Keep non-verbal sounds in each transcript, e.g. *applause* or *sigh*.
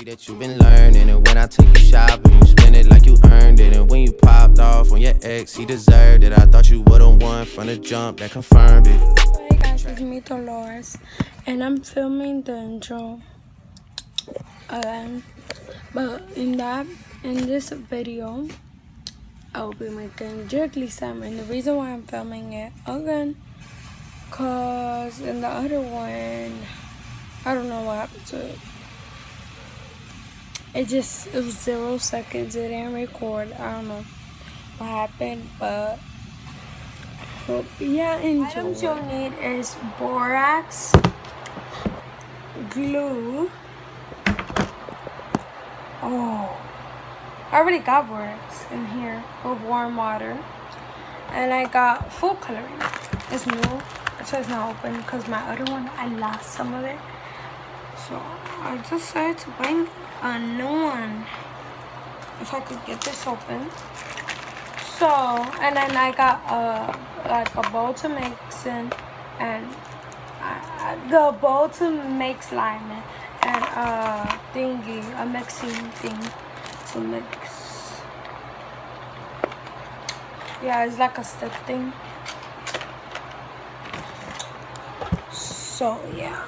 See that you been learning, and when I take you shopping, you spend it like you earned it. And when you popped off on your ex, he deserved it. I thought you would've won from the jump that confirmed it. Hey guys, it's me Delores, and I'm filming the intro again. But in that, in this video, I will be making Jiggly Salmon. The reason why I'm filming it again, cause in the other one, I don't know what happened to it. It just it was zero seconds. It didn't record. I don't know what happened, but yeah. Enjoy. Items you'll need is borax, glue. Oh, I already got borax in here with warm water, and I got food coloring. It's new, so it's not open because my other one I lost some of it. So I decided to bring a new one. If I could get this open. So, and then I got a like a bowl to mix in, and uh, the bowl to make slime in, and a thingy, a mixing thing to mix. Yeah, it's like a stick thing. So yeah,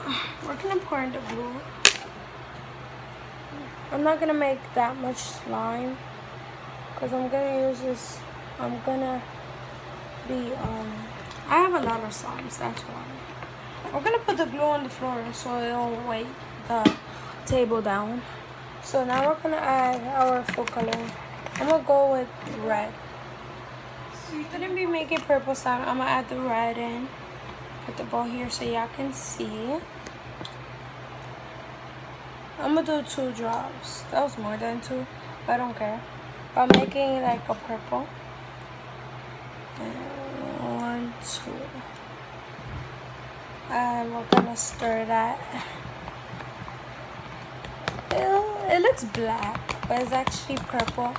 we're gonna pour in the glue. I'm not gonna make that much slime because I'm gonna use this. I'm gonna be um. I have a lot of slimes. That's why. We're gonna put the glue on the floor so it'll weight the table down. So now we're gonna add our full color. I'm gonna go with red. So you're gonna be making purple slime. I'm gonna add the red in. Put the ball here so y'all can see. I'm gonna do two drops. That was more than two, but I don't care. I'm making like a purple. And one, two. We're gonna stir that. It, it looks black, but it's actually purple.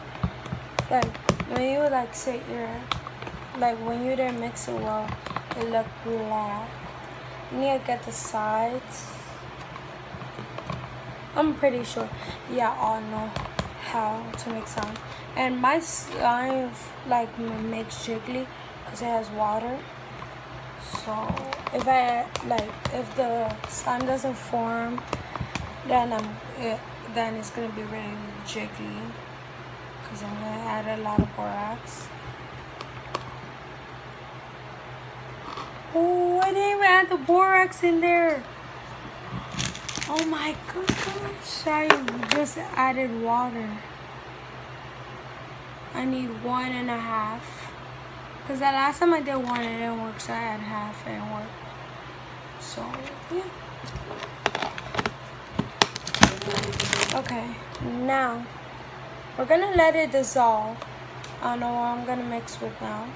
Like when you like sit your, like when you didn't mix it well, it looked black. You need to get the sides. I'm pretty sure yeah all know how to make slime. And my slime like makes jiggly because it has water. So if I like if the slime doesn't form, then I'm it, then it's gonna be really jiggly because I'm gonna add a lot of borax. Oh, I didn't even add the borax in there. Oh my gosh, I just added water. I need one and a half. Because the last time I did one, it didn't work, so I had half and it worked. So, yeah. Okay, now, we're to let it dissolve. I don't know what I'm to mix with now.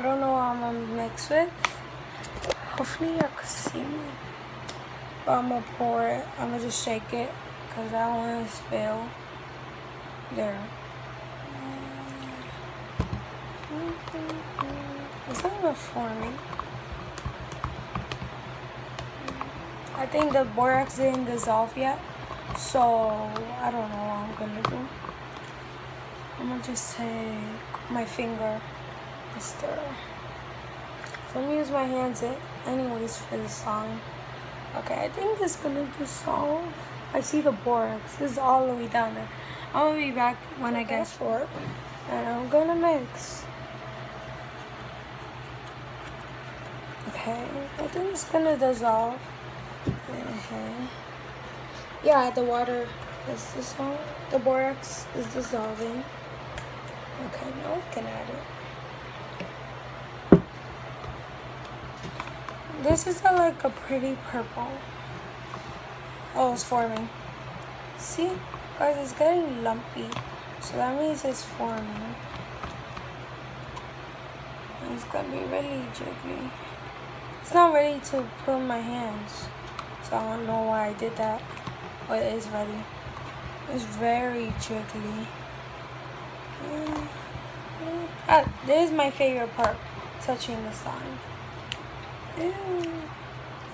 I don't know what I'm gonna mix with. Hopefully y'all can see me. But I'm gonna pour it. I'm gonna just shake it because I don't want to spill. There. It's not even forming. I think the borax didn't dissolve yet. So I don't know what I'm gonna do. I'm gonna just take my finger I'm gonna use my hands it anyways for the song. Okay, I think this is gonna dissolve. I see the borax. This is all the way down there. Gonna be back when I get fork. And I'm gonna mix. Okay, I think it's gonna dissolve. Okay. Yeah, the water is dissolving. The borax is dissolving. Okay, now we can add it. This is a, like a pretty purple. Oh, it's forming. See? Guys, it's getting lumpy. So that means it's forming. It's gonna be really jiggly. It's not ready to put my hands. So I don't know why I did that. But it is ready. It's very jiggly. *sighs* Ah, this is my favorite part. Touching the slime. Ew.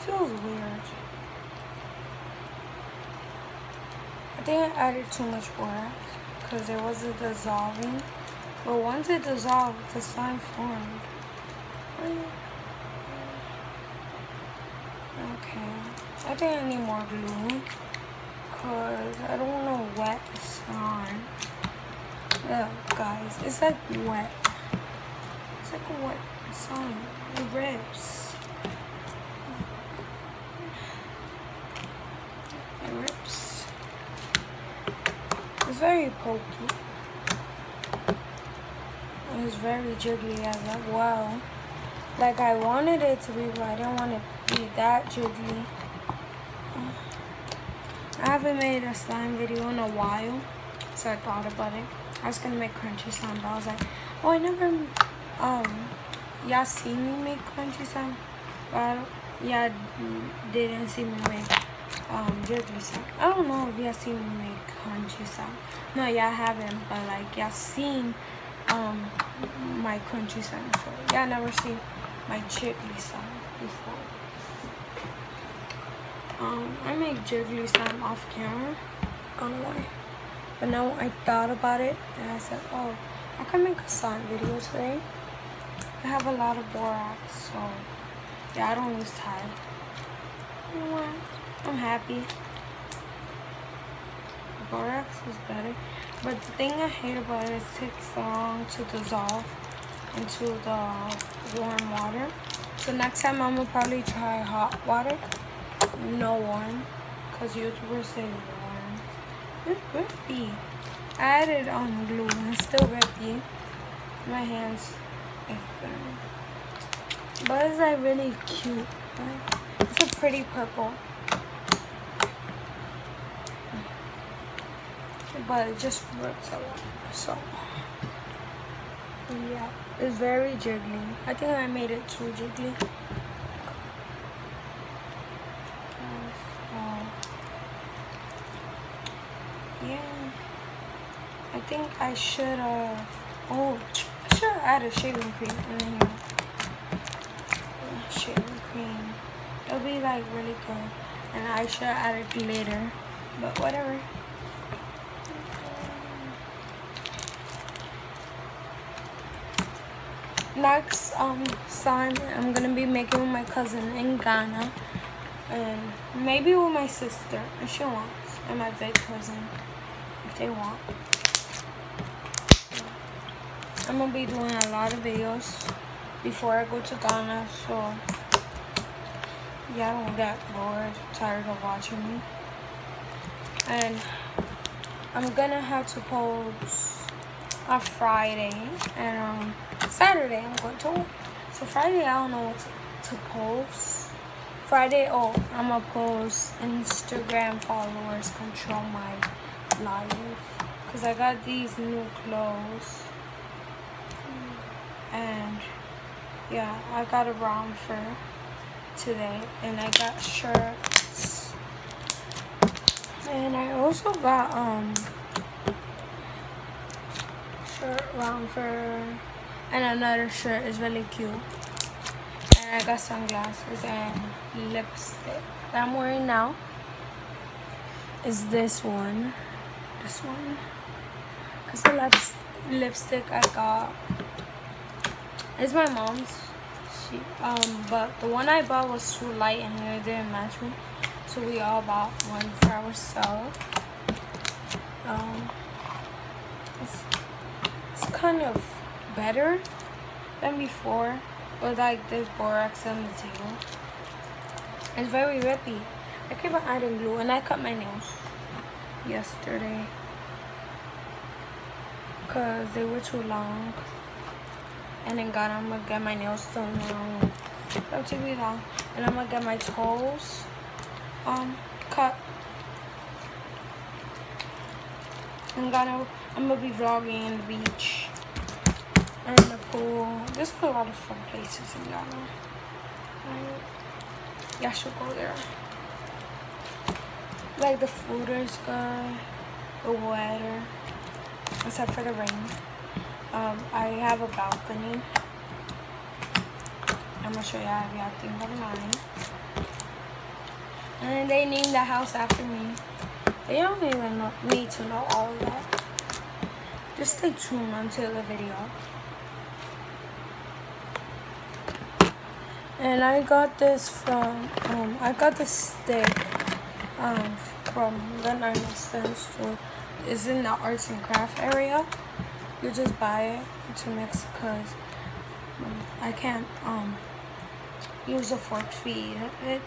Feels weird. I think I added too much borax because it wasn't dissolving. But once it dissolved, the slime formed. Okay. I think I need more glue. Because I don't want to wet the slime. Yeah, guys. It's like wet. It's like a wet slime. It rips. It rips. It's very pokey. It's very jiggly as well. Like I wanted it to be, but I didn't want it to be that jiggly. I haven't made a slime video in a while, so I thought about it. I was gonna make crunchy slime, but I was like, oh, I never, um, y'all see me make crunchy slime, but y'all didn't see me make, um, jiggly slime. I don't know if y'all seen me make crunchy slime. No, y'all haven't, but like y'all seen, um, my country song before. Y'all never seen my jiggly slime before. Um, I make jiggly slime off camera. I don't know why. But now I thought about it and I said, oh, I can make a song video today. I have a lot of borax, so yeah, I don't use time. You know? I'm happy. Borax is better. But the thing I hate about it is it takes long to dissolve into the warm water. So next time I'm gonna probably try hot water no warm because YouTubers say warm. It's rippy. I added on glue and it's still rippy. My hands. But it's like really cute. Right? It's a pretty purple. But it just rips lot. So yeah, it's very jiggly. I think I made it too jiggly. Um, yeah, I think I should have, oh, I should have added shaving cream in here. Shaving cream. It'll be like really good. And I should have added glitter, but whatever. Next um slime I'm gonna be making with my cousin in Ghana. And maybe with my sister if she wants. And my big cousin if they want. I'm gonna be doing a lot of videos before I go to Ghana, so yeah, I don't get bored, tired of watching me. And I'm gonna have to post on Friday and um, Saturday I'm going to work. So Friday I don't know what to, to post. Friday, oh, I'm gonna post Instagram followers control my life. Cause I got these new clothes and yeah I got a fur today and I got shirts and I also got um shirt round fur and another shirt is really cute. And I got sunglasses and lipstick that I'm wearing now. Is this one. This one. Because the lips lipstick I got. It's my mom's. She um, but the one I bought was too light and it didn't match me, so we all bought one for ourselves. Um, it's it's kind of better than before, but like there's borax on the table. It's very rippy. I keep on adding glue and I cut my nails yesterday because they were too long and then God, I'm gonna get my nails done long. Up to be long. And I'm gonna get my toes um cut. And gonna I'm gonna be vlogging in the beach and the pool. There's a lot of fun places in Ghana. Right? Y'all should go there. Like the food is good, the weather, except for the rain. Um, I have a balcony I'm gonna show y'all if y'all think I'm. And they named the house after me. They don't even need to know all of that. Just stay tuned until the video. And I got this from, um, I got this stick um, from the 90 cent store. It's in the arts and craft area. You just buy it to mix because um, I can't um, use a fork to eat it.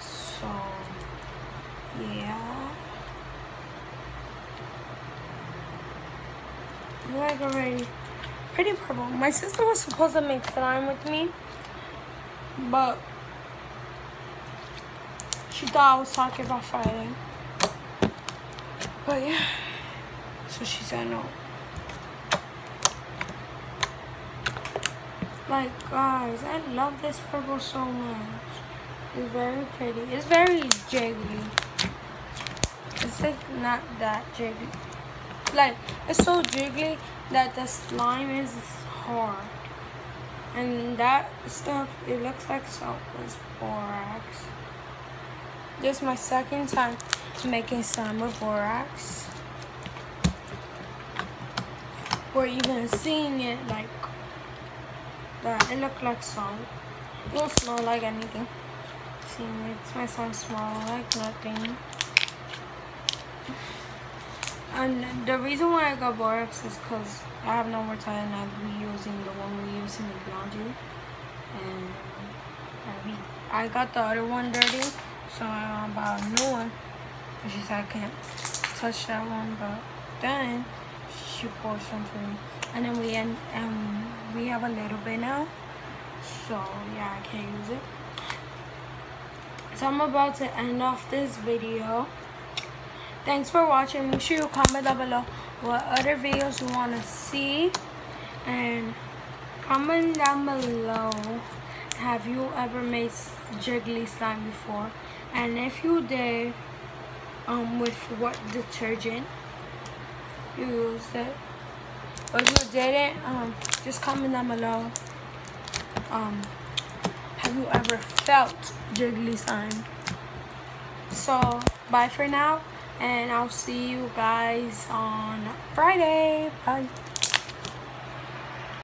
So, yeah. Like already pretty purple. My sister was supposed to make slime with me, but she thought I was talking about fighting. But yeah, so she said no. Like guys, I love this purple so much. It's very pretty. It's very jiggly. It's like not that jiggly. Like it's so jiggly that the slime is hard. And that stuff, it looks like salt was borax. This is my second time making slime with borax. Or even seeing it like that. It looked like salt. It don't smell like anything. See, it my slime smell like nothing. And the reason why I got borax is because I have no more time and I'll be using the one we use in the laundry. And I, be, I got the other one dirty, so I bought a new one. And she said I can't touch that one, but then she poured some for me. And then we end, um, we have a little bit now. So yeah, I can't use it. So I'm about to end off this video. Thanks for watching. Make sure you comment down below what other videos you want to see. And comment down below have you ever made jiggly slime before? And if you did, um, with what detergent you used it. Or if you didn't, um, just comment down below. Um, have you ever felt jiggly slime? So, bye for now and I'll see you guys on Friday. Bye.